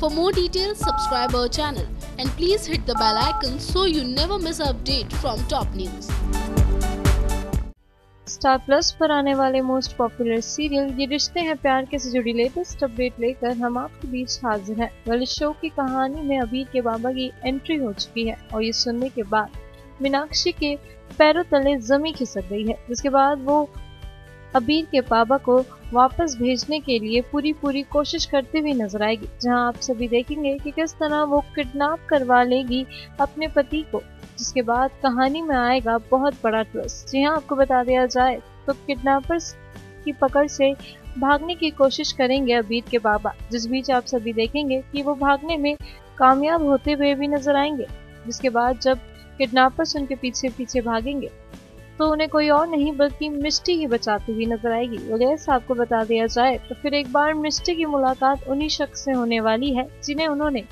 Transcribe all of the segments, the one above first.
For more details, subscribe our channel and please hit the bell icon so you never miss an update from top news. Star Plus पर आने वाले most popular serial ये रिश्ते हैं प्यार के से जुड़ी लेटेस्ट अपडेट लेकर हम आपके बीच हाजिर हैं वेल शो की कहानी में अबीर के बाबा की एंट्री हो चुकी है और ये सुनने के बाद मीनाक्षी के पैरों तले जमी खिसक गई है जिसके बाद वो अबीर के बाबा को वापस भेजने के लिए पूरी पूरी कोशिश करती हुई नज़र आएगी, जहाँ आप सभी देखेंगे कि किस तरह वो किडनैप करवा लेगी अपने पति को, जिसके बाद कहानी में आएगा बहुत बड़ा ट्विस्ट जी हाँ आपको बता दिया जाए तो किडनैपर्स की पकड़ से भागने की कोशिश करेंगे अबीर के बाबा, जिस बीच आप सभी देखेंगे कि वो भागने में कामयाब होते हुए भी नज़र आएँगे, जिसके बाद जब किडनैपर्स उनके पीछे पीछे भागेंगे तो उन्हें कोई और नहीं, बल्कि मिस्टी ही बचाती हुई नज़र आएगी। वगैरह आपको बता दिया जाए तो फिर एक बार मिस्टी की मुलाकात उन्हीं शख्स से होने वाली है, जिन्हें उन्होंने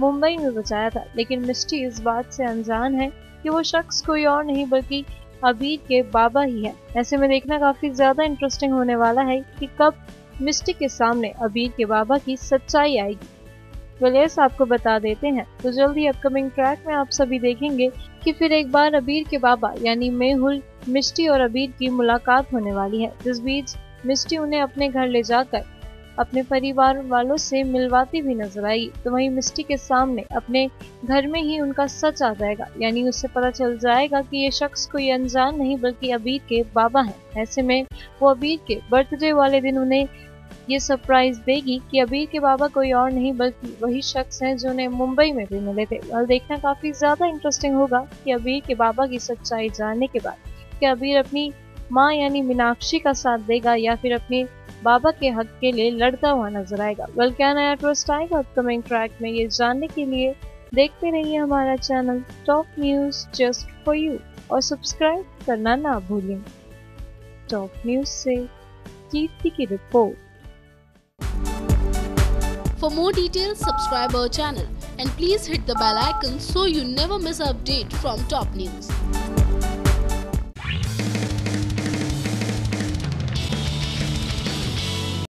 मुंबई में बचाया था। लेकिन मिस्टी इस बात से अनजान है कि वो शख्स कोई और नहीं, बल्कि अबीर के बाबा ही है। ऐसे में देखना काफ़ी ज़्यादा इंटरेस्टिंग होने वाला है कि कब मिस्टी के सामने अबीर के बाबा की सच्चाई आएगी। वलेस आपको बता देते हैं तो जल्दी अपकमिंग ट्रैक में आप सभी देखेंगे कि फिर एक बार अबीर के बाबा, यानी मेहुल मिस्टी और अबीर की मुलाकात होने वाली है। जिस बीच मिस्टी उन्हें अपने घर ले जाकर अपने परिवार वालों से मिलवाती हुई नज़र आई तो वहीं मिस्टी के सामने अपने घर में ही उनका सच आ जाएगा। यानी उससे पता चल जाएगा कि ये शख्स कोई अनजान नहीं, बल्कि अबीर के बाबा हैं। ऐसे में वो अबीर के बर्थडे वाले दिन उन्हें ये सरप्राइज़ देगी कि अबीर के बाबा कोई और नहीं, बल्कि वही शख्स हैं जो उन्हें मुंबई में भी मिले थे। और देखना काफ़ी ज़्यादा इंटरेस्टिंग होगा कि अबीर के बाबा की सच्चाई जानने के बाद क्या अबीर अपनी माँ यानी मीनाक्षी का साथ देगा या फिर अपने बाबा के हक के लिए लड़ता हुआ नज़र आएगा। वेल क्या नया ट्विस्ट आएगा अपकमिंग ट्रैक में ये जानने के लिए देखते रहिए हमारा channel top news just for you और सब्सक्राइब करना ना भूलें। टॉप न्यूज़ से कीर्ति की report For more details, subscribe our channel and please hit the bell icon so you never miss an update from top news.